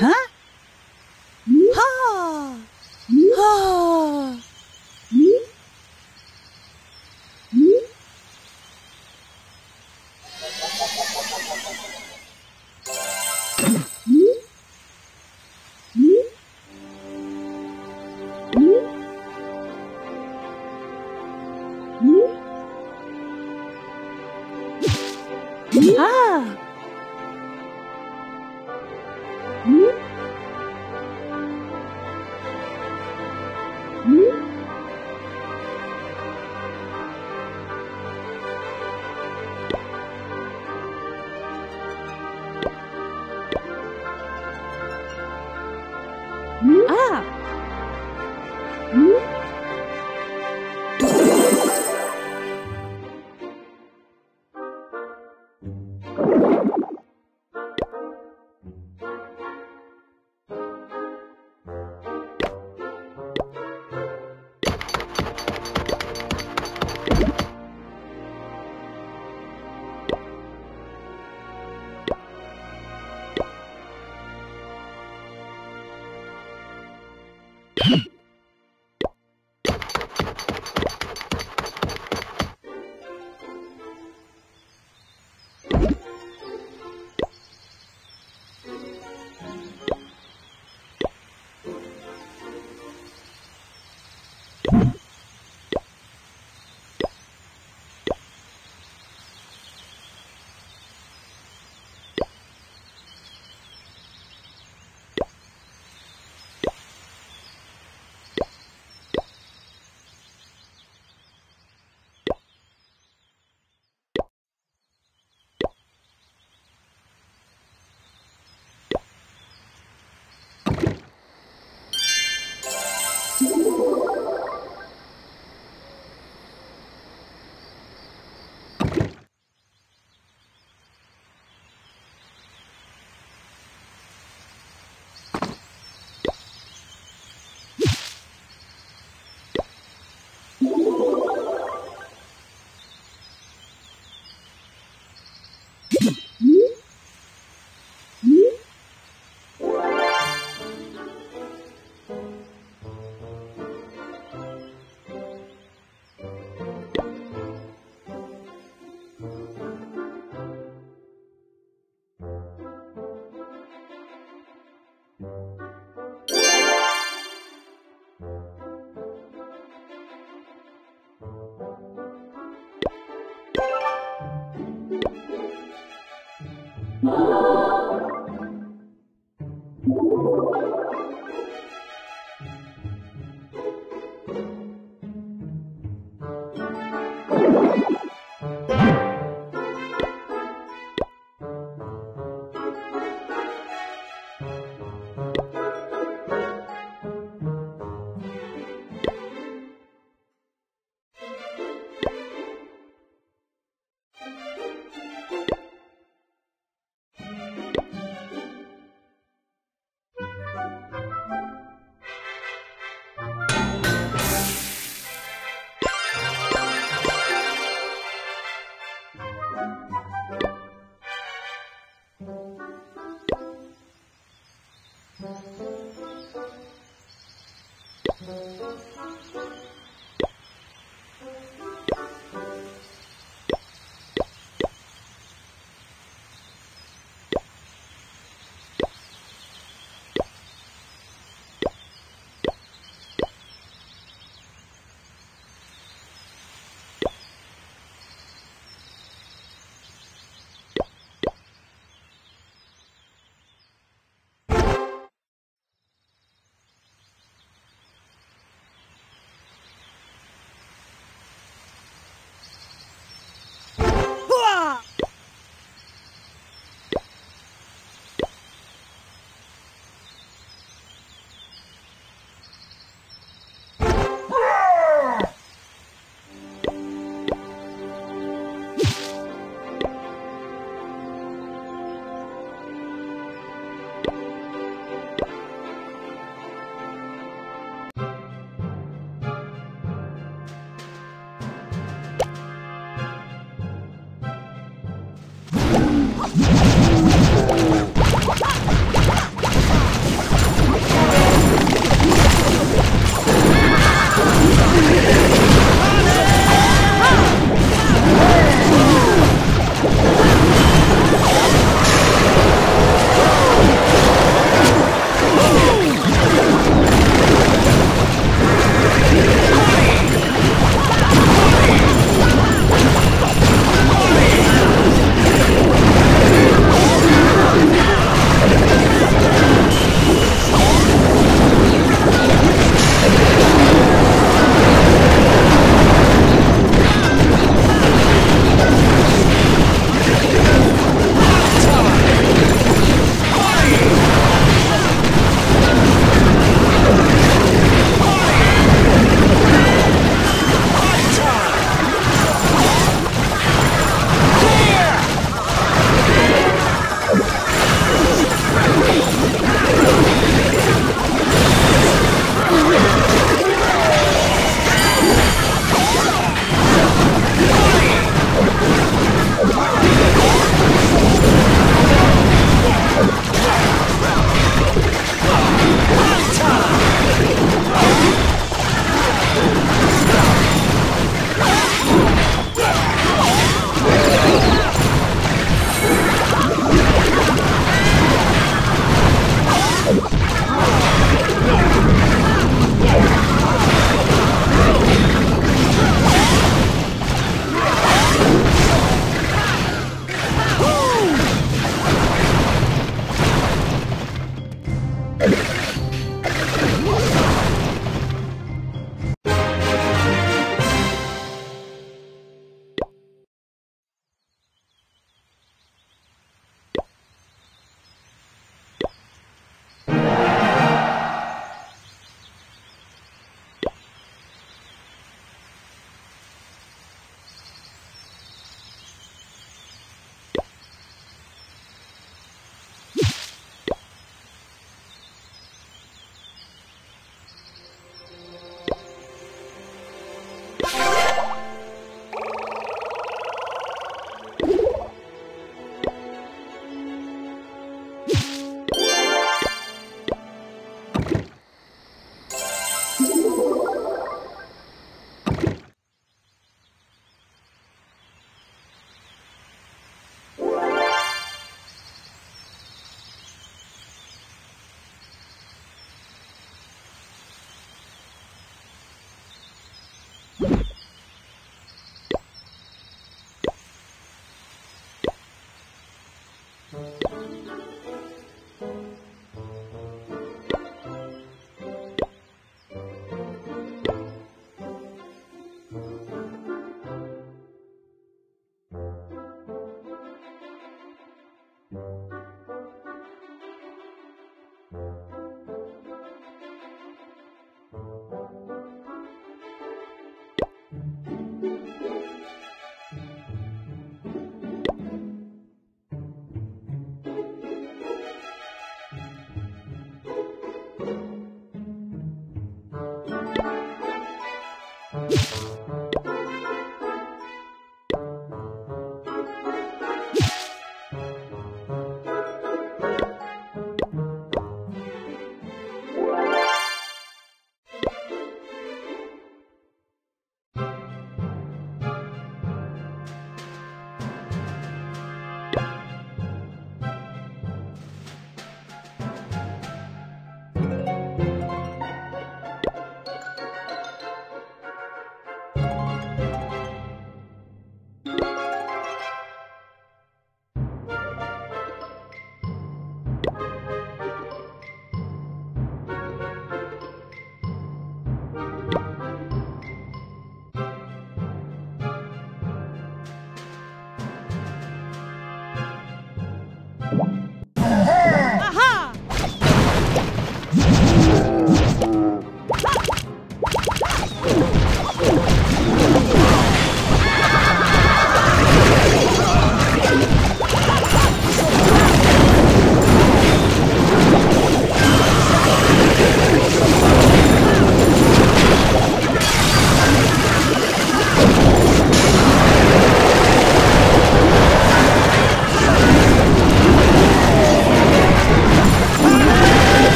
啊，哈，哈。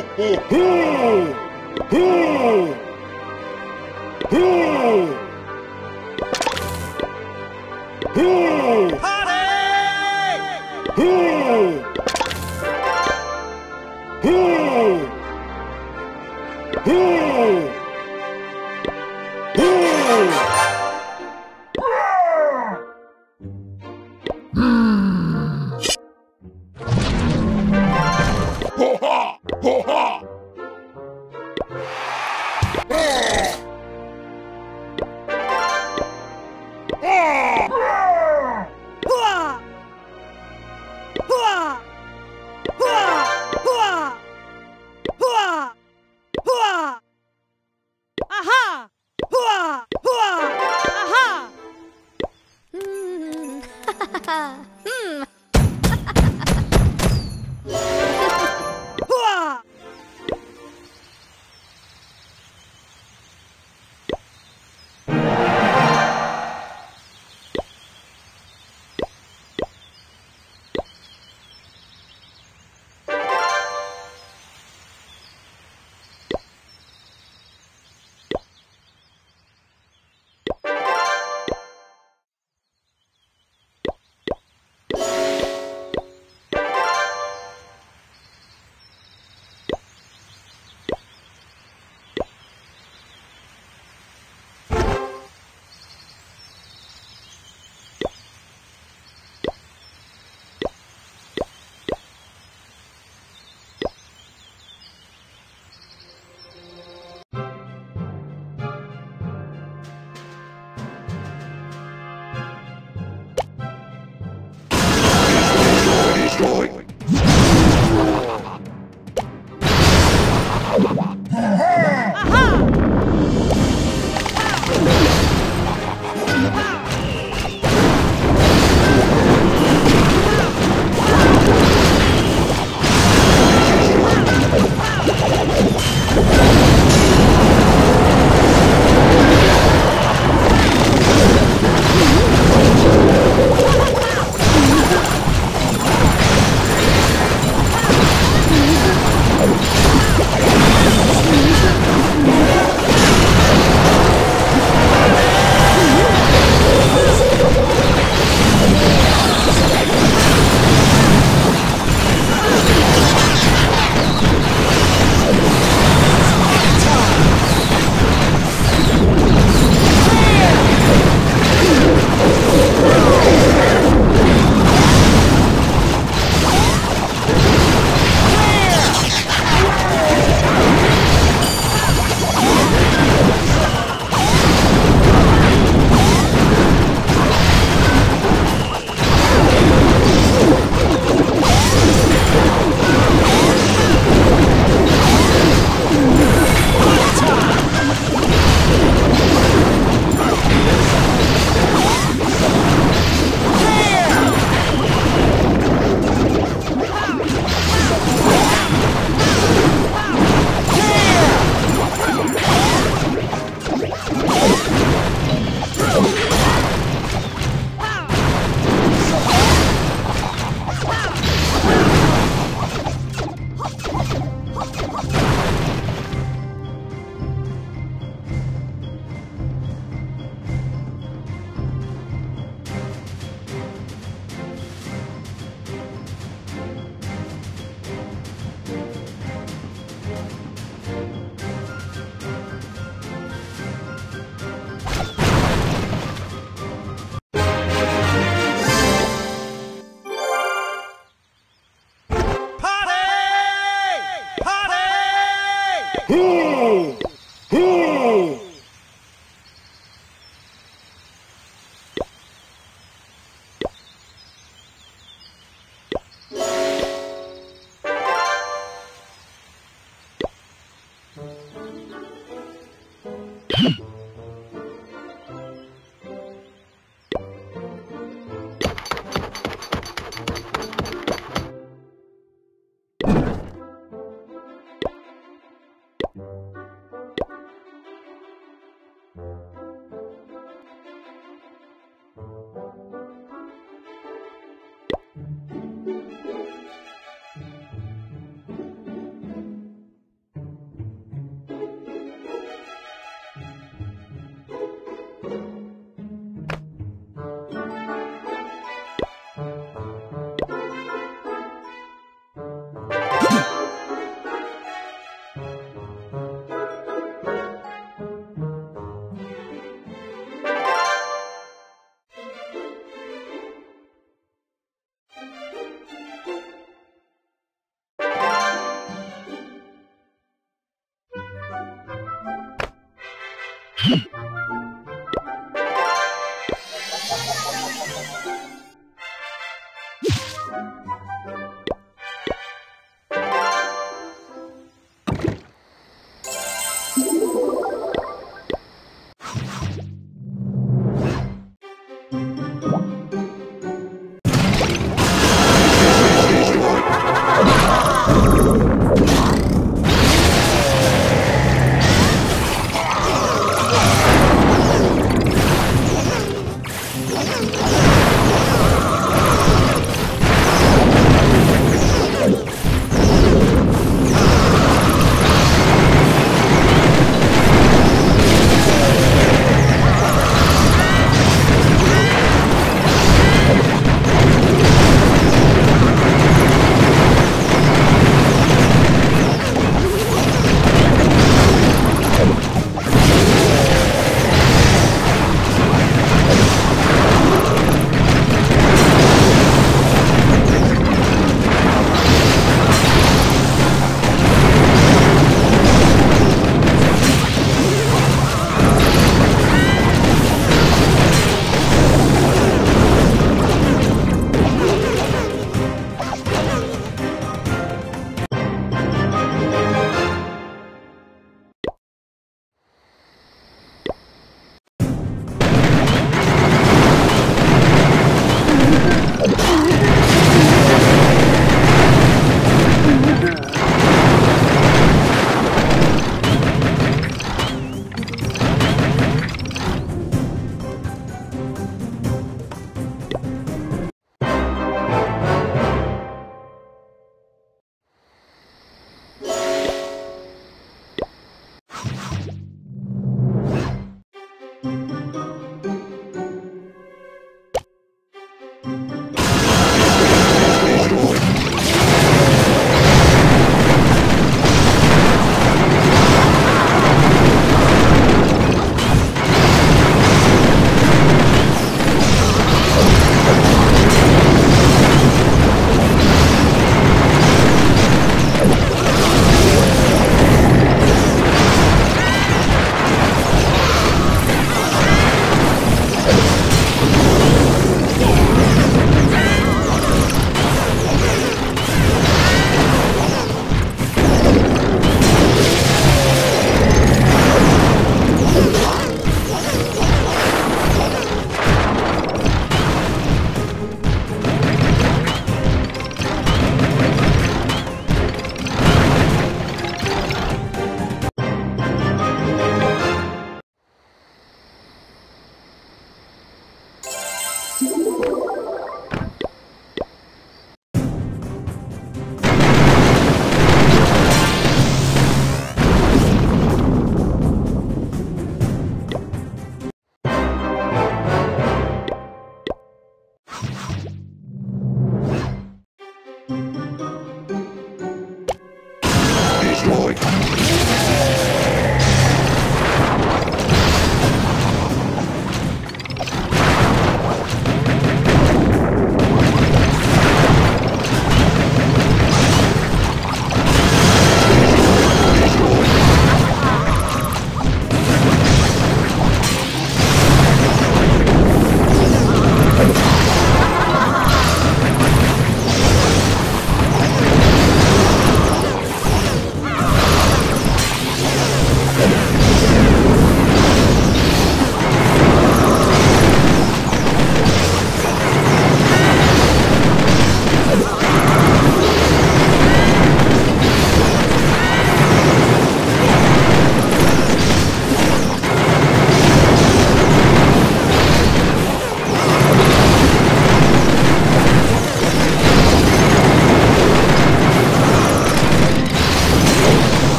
ho, ho.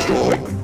destroyed.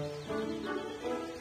なるほど。